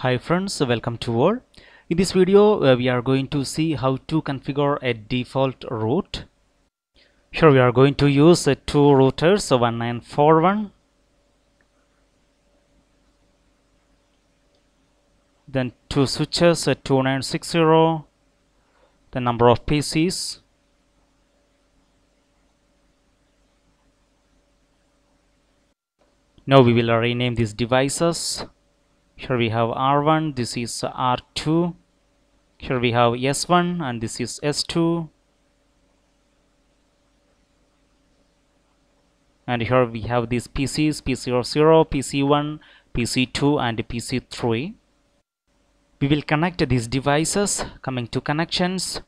Hi friends, welcome to all. In this video, uh, we are going to see how to configure a default route. Here we are going to use uh, two routers, so 1941, then two switches, uh, 2960, the number of PCs, now we will rename these devices here we have r1 this is r2 here we have s1 and this is s2 and here we have these PCs PC0 PC1 PC2 and PC3 we will connect these devices coming to connections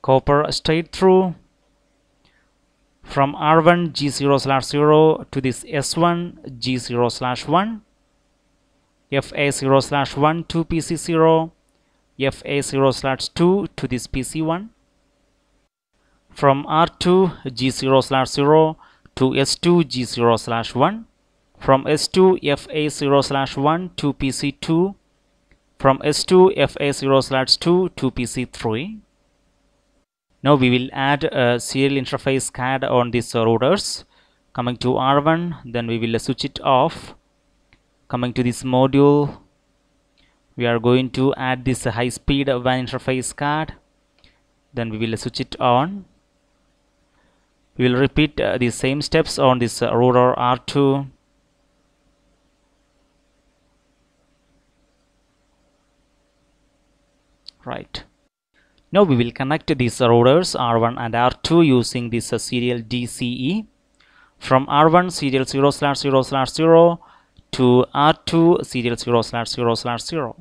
copper straight through from R1 G0 slash 0 to this S1 G0 slash 1 FA0 slash 1 to PC0 FA0 slash 2 to this PC1 from R2 G0 slash 0 to S2 G0 slash 1 from S2 FA0 slash 1 to PC2 from S2 FA0 slash 2 to PC3 now we will add a serial interface card on these routers. Coming to R1 then we will switch it off coming to this module we are going to add this high-speed WAN interface card. Then we will switch it on. We will repeat uh, the same steps on this uh, router R2 right. Now we will connect these routers R1 and R2 using this uh, serial DCE from R1 serial 0 slash 0 slash 0 to R2 serial 0 slash 0 slash 0.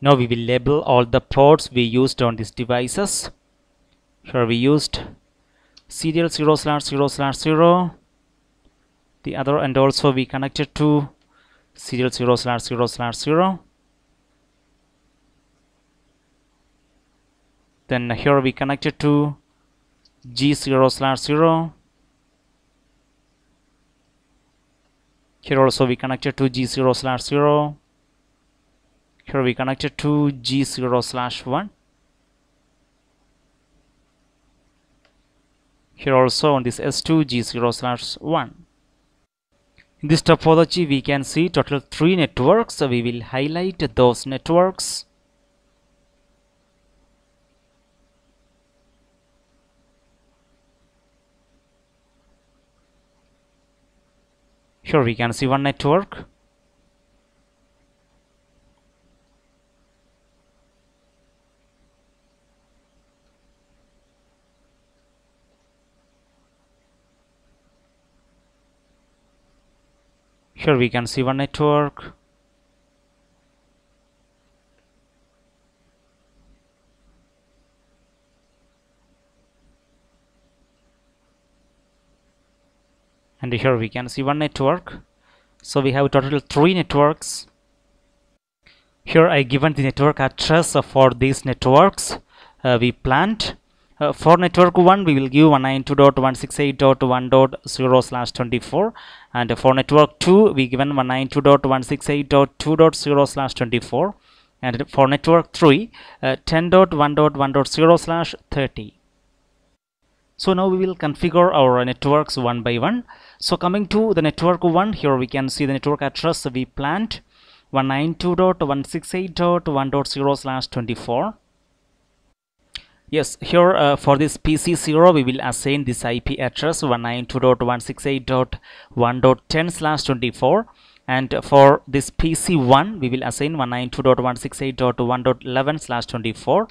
Now we will label all the ports we used on these devices. Here we used serial 0 slash 0 slash 0. The other and also we connected to serial 0 slash 0 slash 0. Then here we connected to G0 slash 0 here also we connected to g0 slash 0 here we connected to g0 slash 1 here also on this s2 g0 slash 1 in this topology we can see total three networks. So we will highlight those networks here we can see one network. Here we can see one network and here we can see one network. So we have total three networks. Here I given the network address for these networks. Uh, we planned uh, for network 1 we will give 192.168.1.0 slash 24 and for network 2 we given 192.168.2.0 slash 24 and for network 3 uh, 10.1.1.0 slash 30 so now we will configure our networks one by one. So coming to the network one here we can see the network address we planned 192.168.1.0 slash 24 yes here uh, for this pc0 we will assign this ip address 192.168.1.10 slash 24 and for this pc1 we will assign 192.168.1.11 slash 24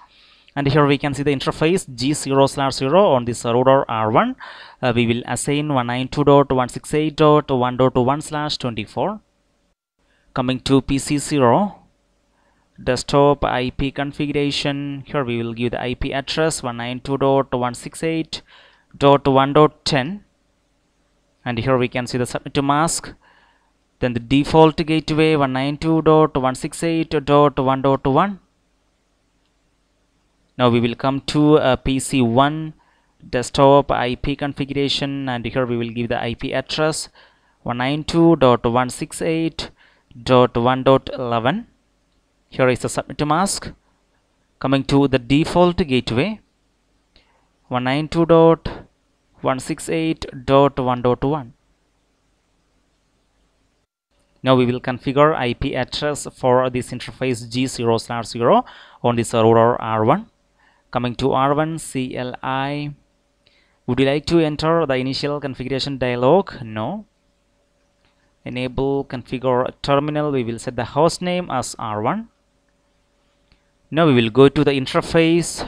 and here we can see the interface g0 slash 0 on this router r1 uh, we will assign 192.168.1.1 slash 24 coming to pc0 desktop ip configuration. Here we will give the ip address 192.168.1.10 and here we can see the subnet mask. Then the default gateway 192.168.1.1 now we will come to uh, a PC1 desktop IP configuration and here we will give the IP address 192.168.1.11 here is the subnet mask. Coming to the default gateway 192.168.1.1 now we will configure IP address for this interface G0 slash 0 on the server R1 coming to R1 CLI would you like to enter the initial configuration dialog? No. Enable configure terminal. We will set the host name as R1 now we will go to the interface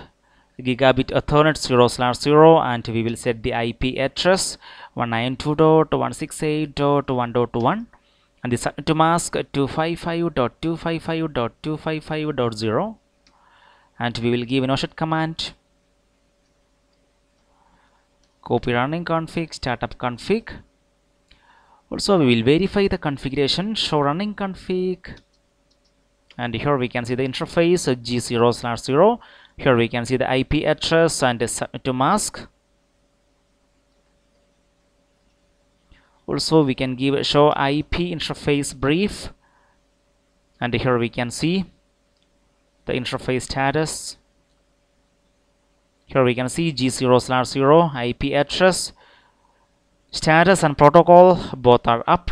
gigabit ethernet 0 slash 0 and we will set the IP address 192.168.1.1 and the subnet mask 255.255.255.0 and we will give an noshut command. Copy running config startup config. Also we will verify the configuration show running config. And here we can see the interface g0 slash 0 here we can see the ip address and subnet mask. Also we can give show ip interface brief. And here we can see the interface status. Here we can see g0 slash 0 ip address. Status and protocol both are up.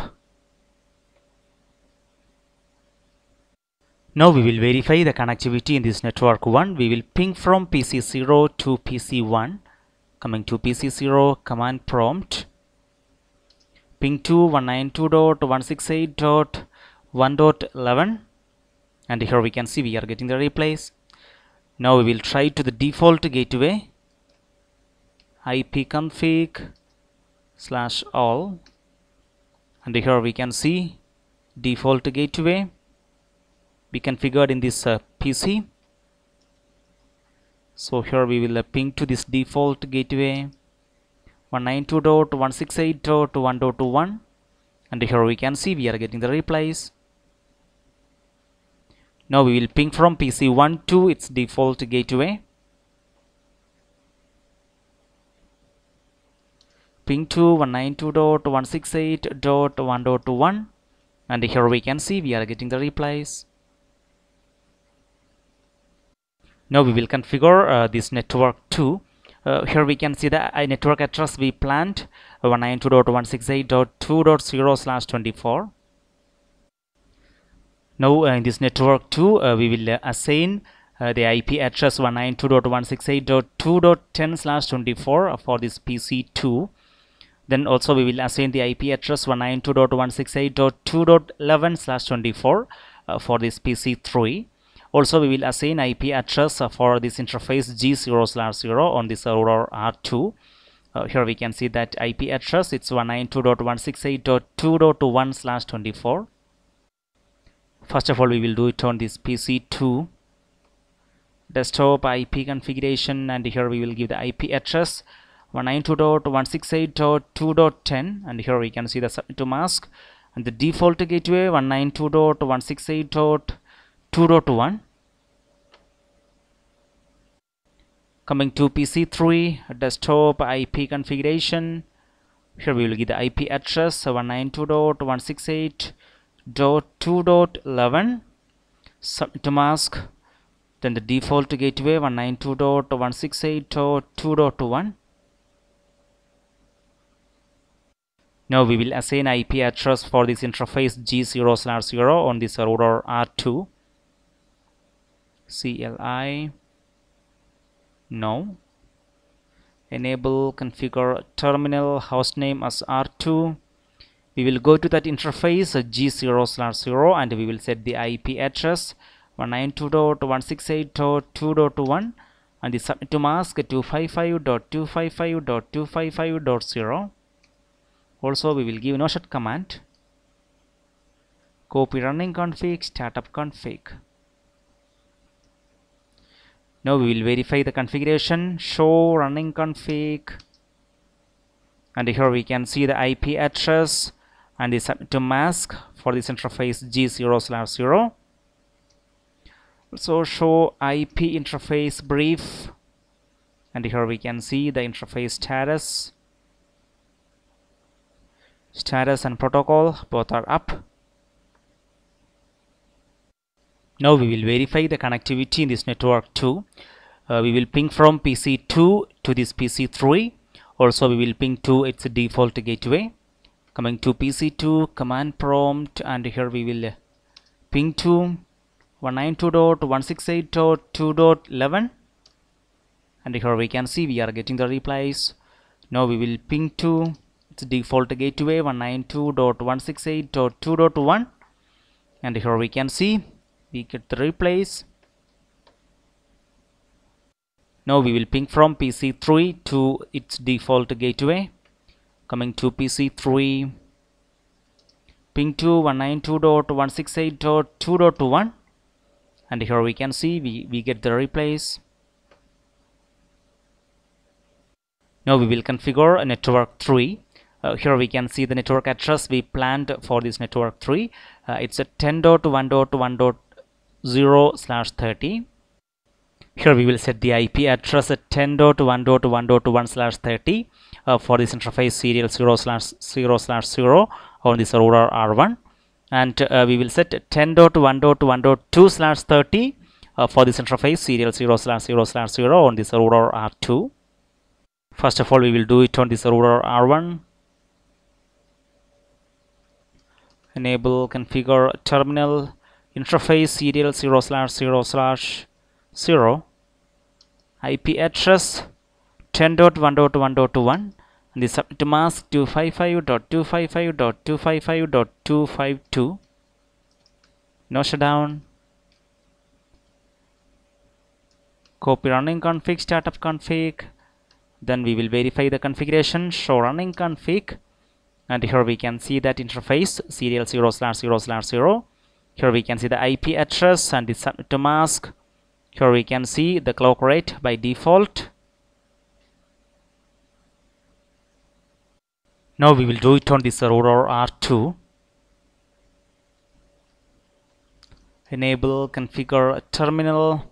Now we will verify the connectivity in this network 1 we will ping from pc0 to pc1 coming to pc0 command prompt. Ping to 192.168.1.11 and here we can see we are getting the replays. Now we will try to the default gateway. Ipconfig slash all. And here we can see default gateway. Be configured in this uh, PC so here we will uh, ping to this default gateway. 192.168.1.1 and here we can see we are getting the replies now we will ping from PC1 to its default gateway. Ping to 192.168.1.1 and here we can see we are getting the replies. Now we will configure uh, this network 2 uh, here we can see the uh, network address we planned uh, 192.168.2.0 slash 24 now uh, in this network 2 uh, we will uh, assign the IP address 192.168.2.10 slash 24 for this PC2 then also we will assign the IP address 192.168.2.11 slash 24 for this PC3 also we will assign IP address for this interface G0 slash 0 on the server R2 uh, here we can see that IP address it's 192.168.2.1 slash 24 first of all we will do it on this PC2 desktop IP configuration and here we will give the IP address 192.168.2.10 and here we can see the subnet mask. And the default gateway 192.168.2.1 2.1 coming to PC3 desktop IP configuration. Here we will give the IP address 192.168.2.11 subnet mask. Then the default gateway 192.168.2.1 now we will assign IP address for this interface G0 slash 0 on this router R2 CLI no enable configure terminal hostname as R2 we will go to that interface uh, G0 slash 0 and we will set the IP address 192.168.2.1 and the subnet mask 255.255.255.0 also we will give noshut command. Copy running config startup config. Now we will verify the configuration show running config. And here we can see the IP address and the subnet mask for this interface G0 slash 0 also show IP interface brief. And here we can see the interface status. Status and protocol both are up. Now we will verify the connectivity in this network too. Uh, we will ping from PC2 to this PC3 also we will ping to its default gateway coming to PC2 command prompt and here we will ping to 192.168.2.11 and here we can see we are getting the replies. Now we will ping to its default gateway 192.168.2.1 and here we can see we get the replies. Now we will ping from PC3 to its default gateway coming to PC3 ping to 192.168.2.1 and here we can see we, we get the replays now we will configure a network 3 uh, here we can see the network address we planned for this network 3 uh, it's a 10.1.1.0 slash 30 here we will set the IP address at 10.1.1.1 slash 30 uh, for this interface serial 0 slash 0 slash 0 on this router R1 and uh, we will set 10.1.1.2 slash 30 uh, for this interface serial 0 slash 0 slash 0 on this router R2 first of all we will do it on this router R1 enable configure terminal interface serial 0 slash 0 slash 0 IP address 10.1.1.1 and the subnet mask 255.255.255.252 no shutdown. Copy running config startup config. Then we will verify the configuration show running config. And here we can see that interface serial 0 slash 0 slash 0 here we can see the IP address and the subnet mask. Here we can see the clock rate by default now we will do it on this router R2 enable configure terminal.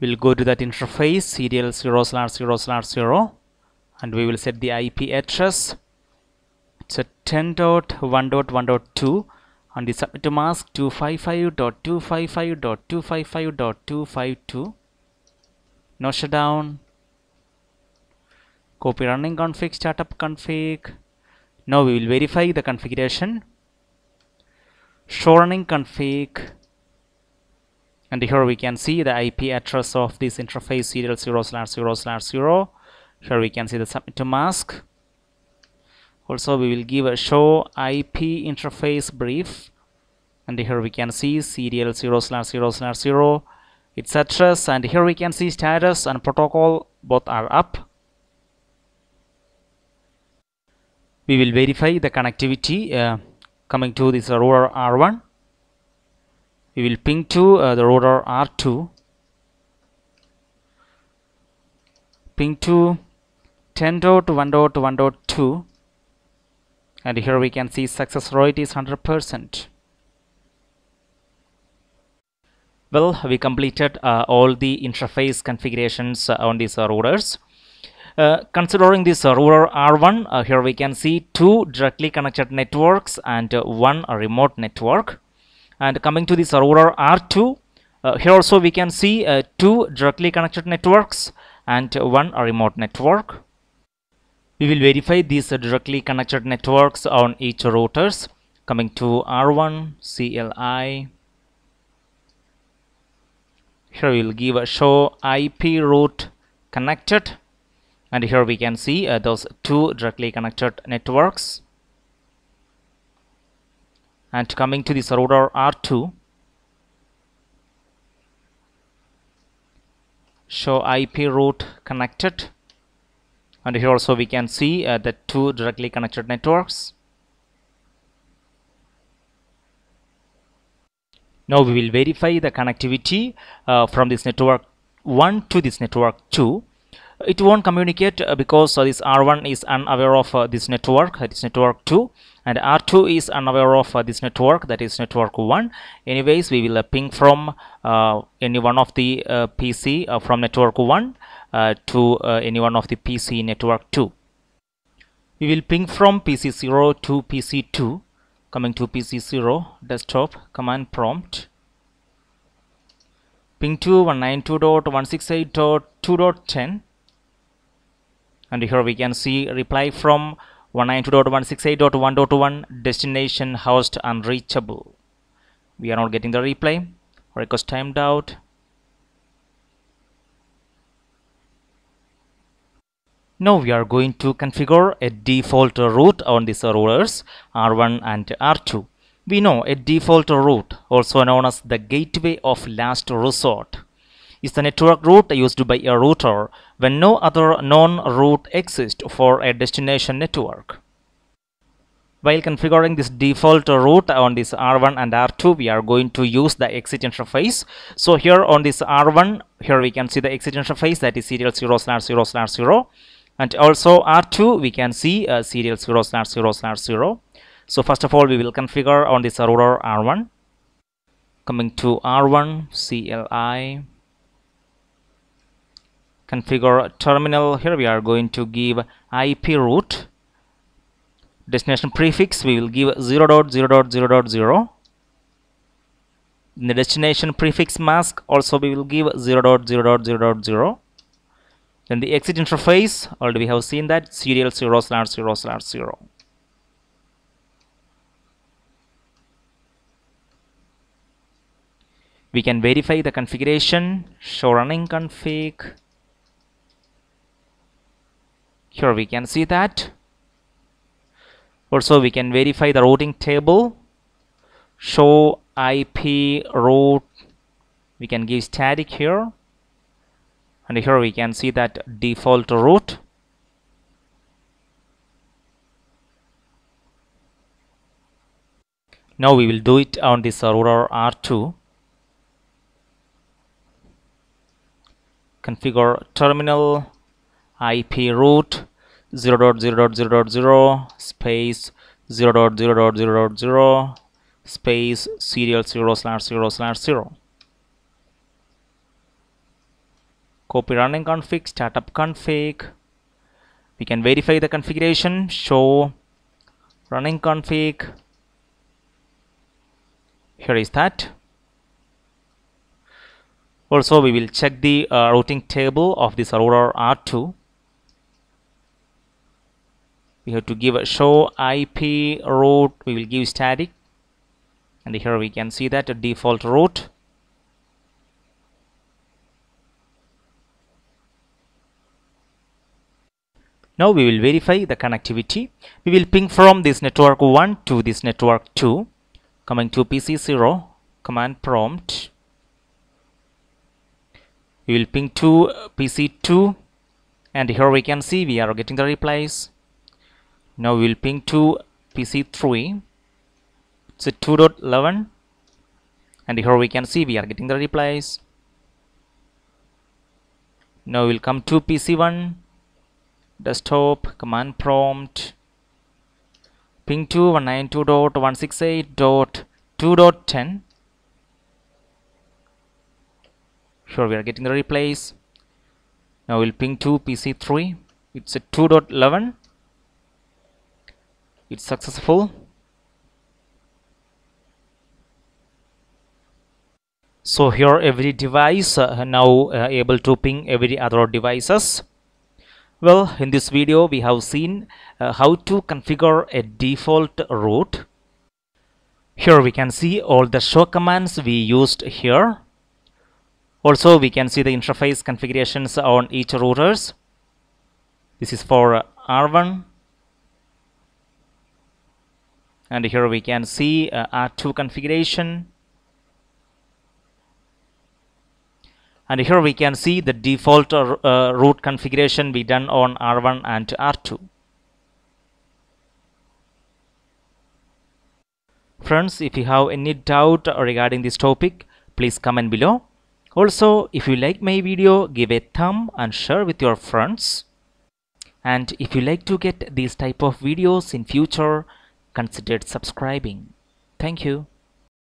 We'll go to that interface serial 0 slash 0 slash 0 and we will set the IP address. It's a 10.1.1.2 on the subnet mask 255.255.255.252 no shutdown copy running config startup config. Now we will verify the configuration. Show running config. And here we can see the IP address of this interface serial 0 slash 0 slash 0 here we can see the subnet mask. Also we will give a show IP interface brief. And here we can see serial 0 slash 0 slash 0 its address and here we can see status and protocol. Both are up we will verify the connectivity uh, coming to this router R1 we will ping to uh, the router R2 ping to 10.1.1.2 and here we can see success rate is 100% well we completed uh, all the interface configurations uh, on these routers Uh, considering this uh, router R1 uh, here we can see two directly connected networks and uh, one remote network. And coming to this uh, router R2 here also we can see two directly connected networks and one remote network. We will verify these directly connected networks on each routers. Coming to R1 CLI here we will give a show IP route connected and here we can see uh, those two directly connected networks. And coming to this router R2 show IP route connected. And here also we can see uh, the two directly connected networks. Now we will verify the connectivity uh, from this network 1 to this network 2 it won't communicate uh, because uh, this R1 is unaware of uh, this network that is network 2 and R2 is unaware of uh, this network that is network 1 anyways we will uh, ping from uh, any one of the PC from network 1 to any one of the PC network 2 we will ping from PC0 to PC2 coming to PC0 desktop command prompt. Ping to 192.168.2.10 and here we can see reply from 192.168.1.1 destination host unreachable. We are not getting the reply. Request timed out. Now we are going to configure a default route on these routers R1 and R2 we know a default route also known as the gateway of last resort is the network route used by a router when no other known route exists for a destination network. While configuring this default route on this R1 and R2 we are going to use the exit interface. So here on this R1 here we can see the exit interface that is serial 0 slash 0 slash 0 and also R2 we can see uh, serial 0 slash 0 slash 0 so first of all we will configure on this router R1 coming to R1 CLI configure terminal. Here we are going to give IP route destination prefix we will give 0 dot 0 dot 0 dot 0 in the destination prefix mask also we will give 0 dot 0 dot 0 dot 0 then the exit interface already we have seen that serial 0 slash 0 slash 0 we can verify the configuration show running config here we can see that. Also we can verify the routing table. Show IP route. We can give static here. And here we can see that default route. Now we will do it on this router R2 configure terminal IP route 0 dot 0 dot 0 dot 0 space 0 dot 0 dot 0 dot 0 space serial 0 slash 0 slash 0 copy running config startup config. We can verify the configuration show running config. Here is that. Also we will check the uh, routing table of this router R2 we have to give a show IP route. We will give static. And here we can see that a default route. Now we will verify the connectivity. We will ping from this network 1 to this network 2 coming to PC0 command prompt. We will ping to PC2 and here we can see we are getting the replies now we'll ping to PC3 it's a 2.11 and here we can see we are getting the replies. Now we'll come to PC1 desktop command prompt. Ping to 192.168.2.10 sure we are getting the replies. Now we'll ping to PC3 it's a 2.11 it's successful. So here every device uh, now uh, able to ping every other devices. Well in this video we have seen uh, how to configure a default route. Here we can see all the show commands we used here. Also we can see the interface configurations on each routers. This is for R1 and here we can see uh, R2 configuration. And here we can see the default uh, uh, route configuration we done on R1 and R2 friends if you have any doubt regarding this topic please comment below. Also if you like my video give a thumb and share with your friends. And if you like to get these type of videos in future consider subscribing. Thank you.